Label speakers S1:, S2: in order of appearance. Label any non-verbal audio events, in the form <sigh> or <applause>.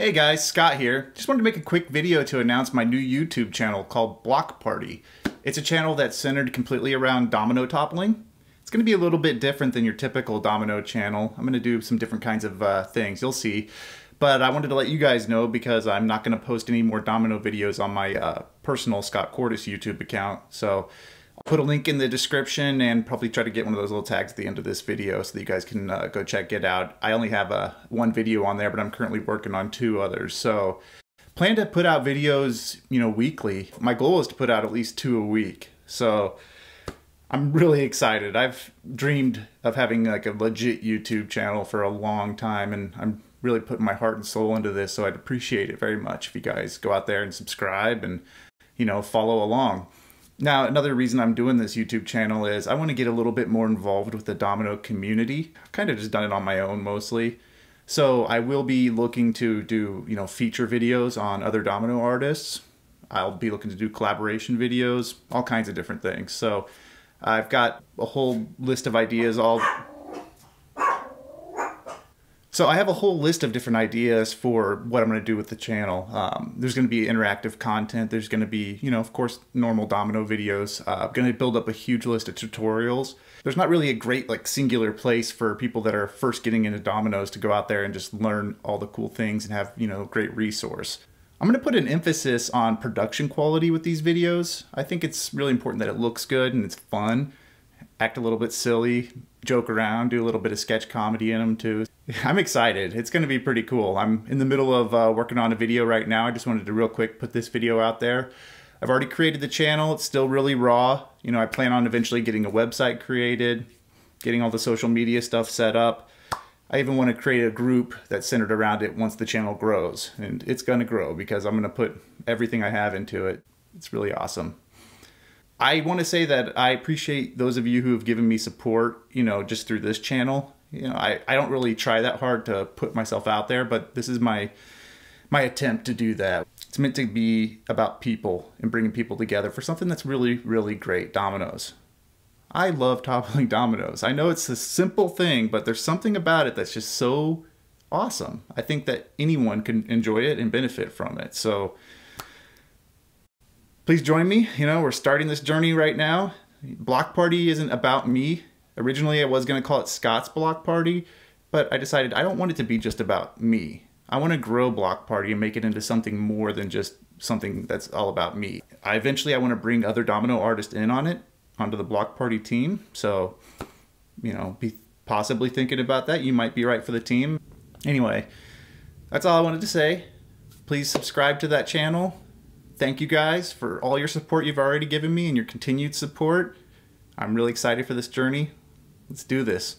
S1: Hey guys, Scott here. Just wanted to make a quick video to announce my new YouTube channel called Block Party. It's a channel that's centered completely around domino toppling. It's going to be a little bit different than your typical domino channel. I'm going to do some different kinds of uh, things, you'll see. But I wanted to let you guys know because I'm not going to post any more domino videos on my uh, personal Scott Cortus YouTube account. So Put a link in the description and probably try to get one of those little tags at the end of this video so that you guys can uh, go check it out. I only have uh, one video on there, but I'm currently working on two others. So plan to put out videos, you know, weekly. My goal is to put out at least two a week. So I'm really excited. I've dreamed of having like a legit YouTube channel for a long time and I'm really putting my heart and soul into this. So I'd appreciate it very much if you guys go out there and subscribe and, you know, follow along. Now, another reason I'm doing this YouTube channel is I want to get a little bit more involved with the domino community. I've kind of just done it on my own mostly. So I will be looking to do, you know, feature videos on other domino artists. I'll be looking to do collaboration videos, all kinds of different things. So I've got a whole list of ideas all so I have a whole list of different ideas for what I'm going to do with the channel. Um, there's going to be interactive content. There's going to be, you know, of course, normal domino videos. Uh, I'm going to build up a huge list of tutorials. There's not really a great like singular place for people that are first getting into dominoes to go out there and just learn all the cool things and have, you know, great resource. I'm going to put an emphasis on production quality with these videos. I think it's really important that it looks good and it's fun. Act a little bit silly, joke around, do a little bit of sketch comedy in them too. <laughs> I'm excited. It's going to be pretty cool. I'm in the middle of uh, working on a video right now. I just wanted to real quick put this video out there. I've already created the channel. It's still really raw. You know, I plan on eventually getting a website created, getting all the social media stuff set up. I even want to create a group that's centered around it once the channel grows. And it's going to grow because I'm going to put everything I have into it. It's really awesome. I want to say that I appreciate those of you who have given me support, you know, just through this channel you know, I, I don't really try that hard to put myself out there, but this is my my attempt to do that. It's meant to be about people and bringing people together for something that's really, really great, dominoes. I love toppling <laughs> dominoes. I know it's a simple thing, but there's something about it that's just so awesome. I think that anyone can enjoy it and benefit from it. So please join me. You know, we're starting this journey right now. Block Party isn't about me. Originally, I was going to call it Scott's Block Party, but I decided I don't want it to be just about me. I want to grow Block Party and make it into something more than just something that's all about me. I eventually I want to bring other domino artists in on it, onto the Block Party team. So, you know, be possibly thinking about that. You might be right for the team. Anyway, that's all I wanted to say. Please subscribe to that channel. Thank you guys for all your support you've already given me and your continued support. I'm really excited for this journey. Let's do this.